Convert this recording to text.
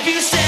If you say